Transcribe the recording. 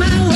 my.